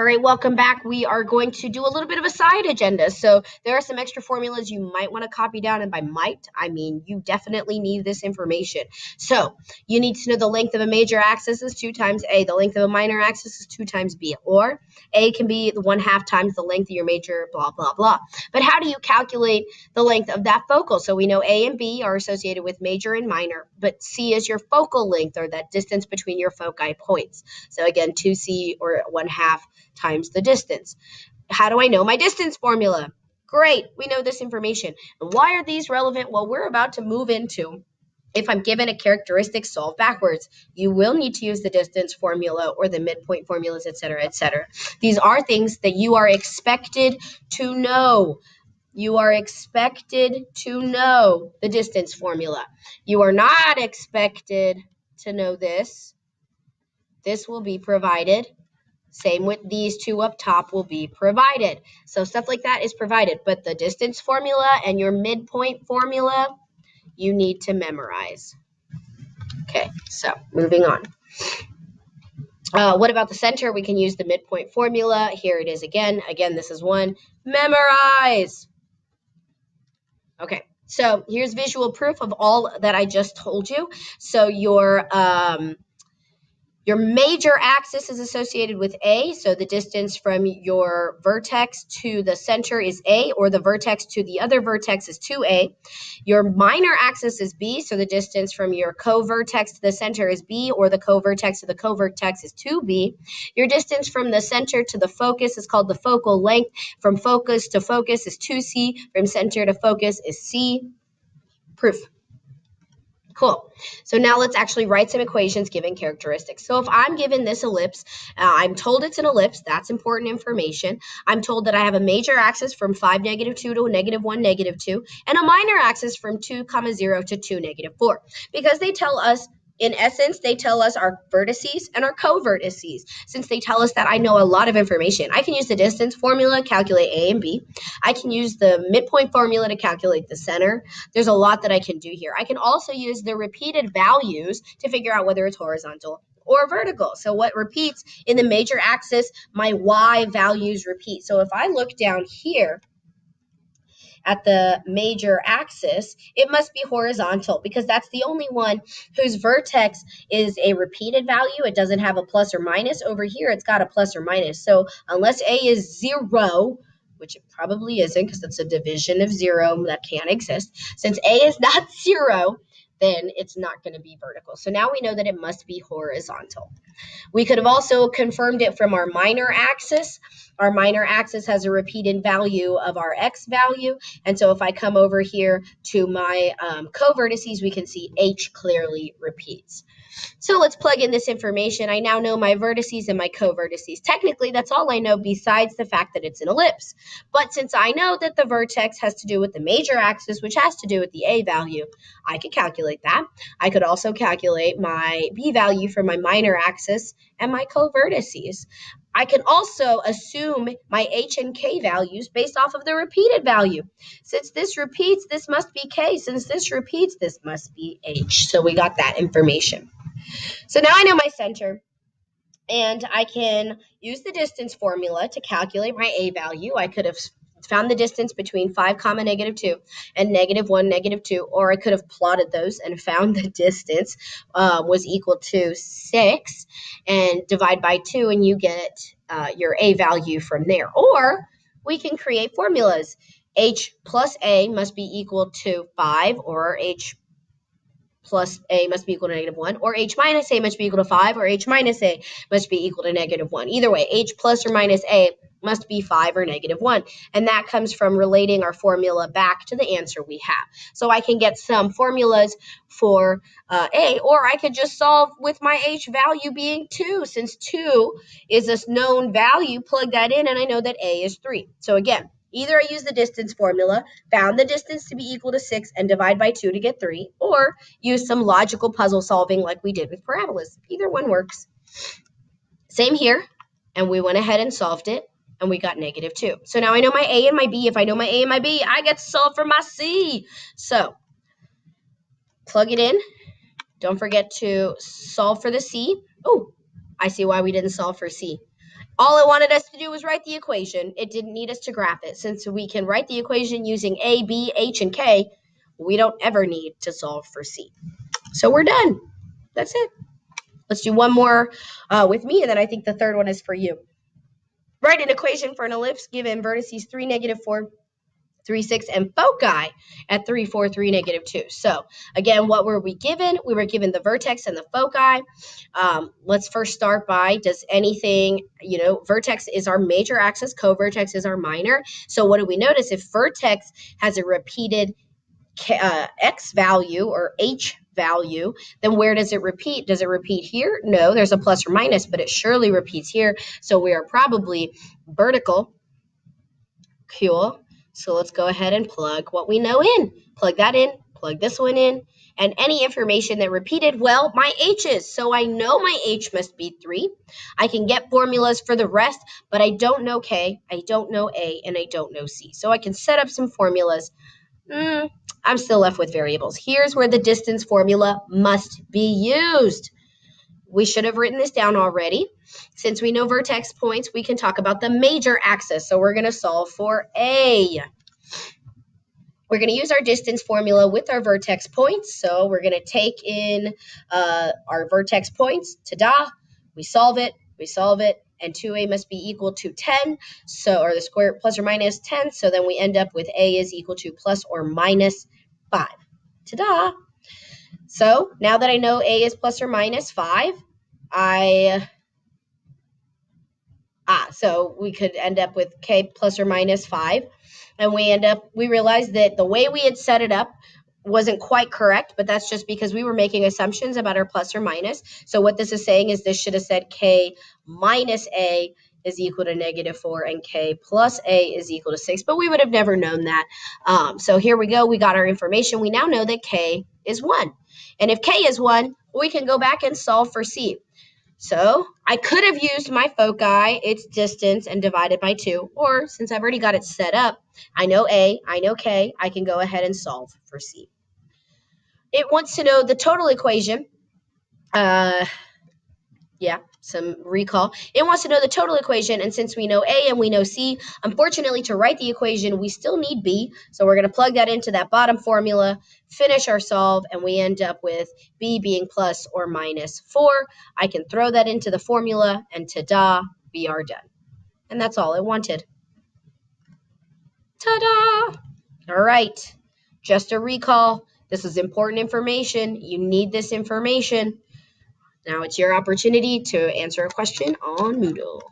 All right, welcome back. We are going to do a little bit of a side agenda. So there are some extra formulas you might want to copy down, and by might, I mean you definitely need this information. So you need to know the length of a major axis is 2 times A, the length of a minor axis is 2 times B, or A can be the 1 half times the length of your major, blah, blah, blah. But how do you calculate the length of that focal? So we know A and B are associated with major and minor, but C is your focal length, or that distance between your foci points. So again, 2C or 1 half times the distance. How do I know my distance formula? Great, we know this information. And why are these relevant? Well, we're about to move into if I'm given a characteristic solve backwards, you will need to use the distance formula or the midpoint formulas, etc., etc. These are things that you are expected to know. You are expected to know the distance formula. You are not expected to know this. This will be provided same with these two up top will be provided. So stuff like that is provided, but the distance formula and your midpoint formula, you need to memorize. Okay, so moving on. Uh, what about the center? We can use the midpoint formula. Here it is again. Again, this is one. Memorize. Okay, so here's visual proof of all that I just told you. So your um, your major axis is associated with A, so the distance from your vertex to the center is A, or the vertex to the other vertex is 2A. Your minor axis is B, so the distance from your co-vertex to the center is B, or the co-vertex to the co-vertex is 2B. Your distance from the center to the focus is called the focal length. From focus to focus is 2C. From center to focus is C. Proof. Cool. So now let's actually write some equations given characteristics. So if I'm given this ellipse, uh, I'm told it's an ellipse. That's important information. I'm told that I have a major axis from 5, negative 2 to negative 1, negative 2, and a minor axis from 2, comma 0 to 2, negative 4. Because they tell us in essence, they tell us our vertices and our co-vertices. Since they tell us that I know a lot of information, I can use the distance formula, to calculate A and B. I can use the midpoint formula to calculate the center. There's a lot that I can do here. I can also use the repeated values to figure out whether it's horizontal or vertical. So what repeats in the major axis, my y values repeat. So if I look down here, at the major axis, it must be horizontal because that's the only one whose vertex is a repeated value. It doesn't have a plus or minus. Over here, it's got a plus or minus. So unless A is zero, which it probably isn't because it's a division of zero that can't exist, since A is not zero, then it's not going to be vertical. So now we know that it must be horizontal. We could have also confirmed it from our minor axis. Our minor axis has a repeated value of our x value. And so if I come over here to my um, co-vertices, we can see h clearly repeats. So let's plug in this information. I now know my vertices and my co-vertices. Technically, that's all I know besides the fact that it's an ellipse. But since I know that the vertex has to do with the major axis, which has to do with the a value, I could calculate that. I could also calculate my b value for my minor axis and my co-vertices. I can also assume my h and k values based off of the repeated value. Since this repeats, this must be k. Since this repeats, this must be h. So we got that information. So now I know my center. And I can use the distance formula to calculate my a value. I could have found the distance between 5 comma negative 2 and negative 1 negative 2 or i could have plotted those and found the distance uh, was equal to 6 and divide by 2 and you get uh, your a value from there or we can create formulas h plus a must be equal to 5 or h plus a must be equal to negative 1, or h minus a must be equal to 5, or h minus a must be equal to negative 1. Either way, h plus or minus a must be 5 or negative 1. And that comes from relating our formula back to the answer we have. So I can get some formulas for uh, a, or I could just solve with my h value being 2. Since 2 is a known value, plug that in, and I know that a is 3. So again, Either I use the distance formula, found the distance to be equal to 6, and divide by 2 to get 3, or use some logical puzzle solving like we did with parabolas. Either one works. Same here, and we went ahead and solved it, and we got negative 2. So now I know my A and my B. If I know my A and my B, I get to solve for my C. So plug it in. Don't forget to solve for the C. Oh, I see why we didn't solve for C all it wanted us to do was write the equation. It didn't need us to graph it. Since we can write the equation using A, B, H, and K, we don't ever need to solve for C. So we're done. That's it. Let's do one more uh, with me, and then I think the third one is for you. Write an equation for an ellipse given vertices 3, negative 4, 3, 6, and foci at 3, 4, 3, negative 2. So, again, what were we given? We were given the vertex and the foci. Um, let's first start by, does anything, you know, vertex is our major axis, co-vertex is our minor. So what do we notice? If vertex has a repeated uh, x value or h value, then where does it repeat? Does it repeat here? No, there's a plus or minus, but it surely repeats here. So we are probably vertical. Cool. So let's go ahead and plug what we know in. Plug that in, plug this one in, and any information that repeated, well, my h's. So I know my h must be 3. I can get formulas for the rest, but I don't know k, I don't know a, and I don't know c. So I can set up some formulas. Mm, I'm still left with variables. Here's where the distance formula must be used. We should have written this down already. Since we know vertex points, we can talk about the major axis. So we're going to solve for A. We're going to use our distance formula with our vertex points. So we're going to take in uh, our vertex points. Ta-da! We solve it. We solve it and 2a must be equal to 10, so or the square plus or minus 10, so then we end up with a is equal to plus or minus 5. Ta-da! So now that I know a is plus or minus 5, I ah, so we could end up with k plus or minus 5, and we end up, we realized that the way we had set it up wasn't quite correct, but that's just because we were making assumptions about our plus or minus. So what this is saying is this should have said k minus a is equal to negative 4 and k plus a is equal to 6, but we would have never known that. Um, so here we go. We got our information. We now know that k is 1. And if k is 1, we can go back and solve for c. So I could have used my foci, its distance, and divided by 2. Or since I've already got it set up, I know A, I know K, I can go ahead and solve for C. It wants to know the total equation. Uh, yeah, some recall. It wants to know the total equation, and since we know A and we know C, unfortunately, to write the equation, we still need B. So we're going to plug that into that bottom formula, finish our solve, and we end up with B being plus or minus 4. I can throw that into the formula, and ta-da, we are done. And that's all I wanted. Ta-da! All right, just a recall. This is important information. You need this information. Now it's your opportunity to answer a question on Moodle.